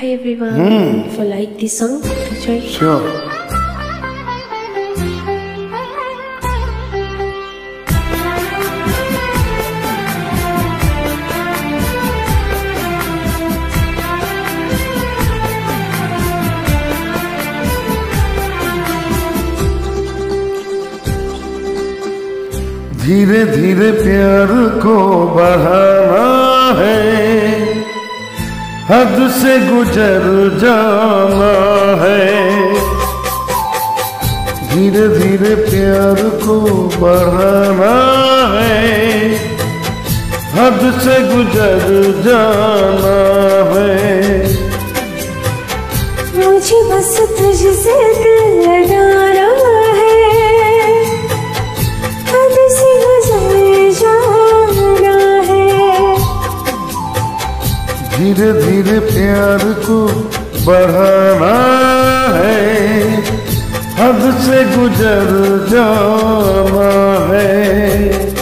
Hi everyone. Mm. If you like this song, try. Sure. धीरे धीरे प्यार को बढ़ाना है हद से गुजर जाना है। धीरे धीरे प्यार को बढ़ाना है। हद से गुजर जाना है। मुझे बस तुझसे दिल लगाना धीरे धीरे प्यार को बढ़ाना है। हद से गुजर जाना है।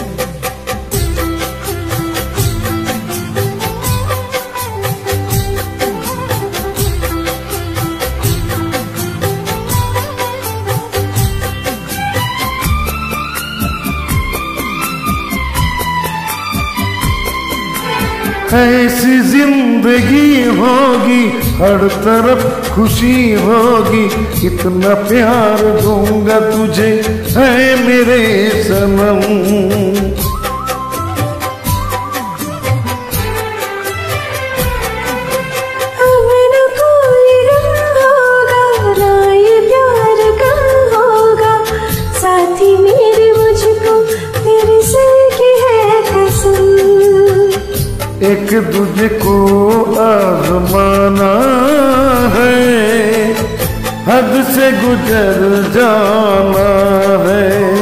ऐसी ज़िंदगी होगी हर तरफ़ खुशी होगी। इतना प्यार दूँगा तुझे है मेरे सनम। एक दूजे को आजमाना है हद से गुजर जाना है।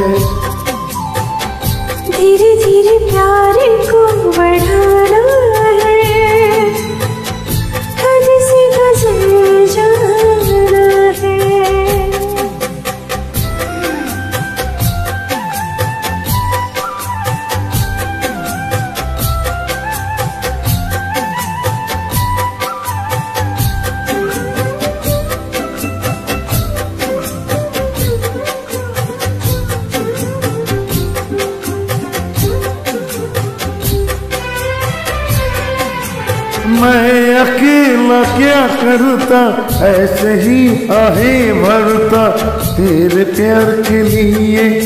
अकेला क्या करता? ऐसे ही आहे भरता। तेरे प्यार के लिए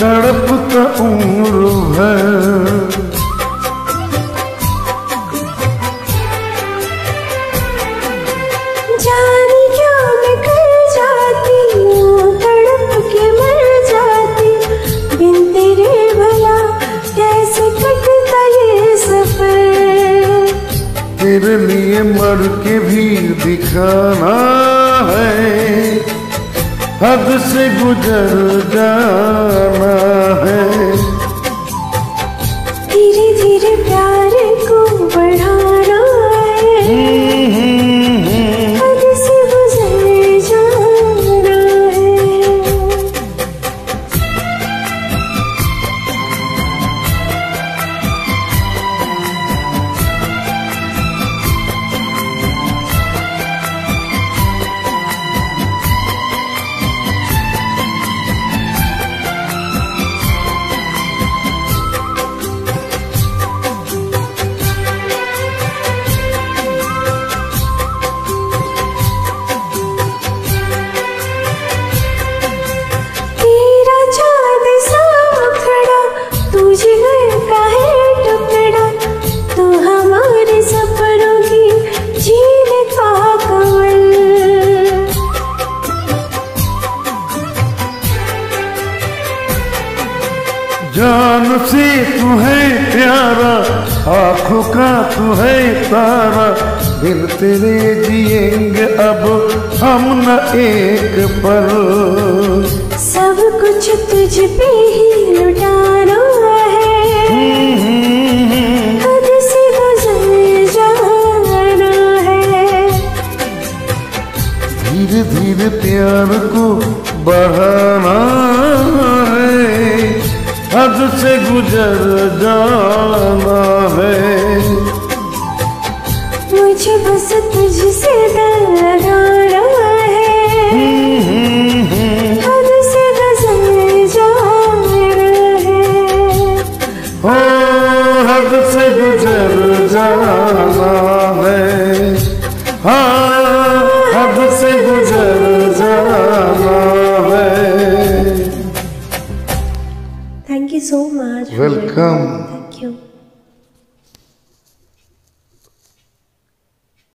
तड़पता उम्र भर। लिए मर के भी दिखाना है। हद से गुजर जाना है। जान से तू है प्यारा आँखों का तू है तारा। बिन तेरे जिएँगे अब हम न एक पल। सब कुछ तुझ पे ही लुटाना है। हद से गुजर जाना है। धीरे धीरे प्यार को बढ़ाना। हद से गुजर जाना है। मुझे बस तुझसे है। हद से गुजर जाना है। हो हद से गुजर जाना है। हाँ हद से गुजर जाना so much. Welcome.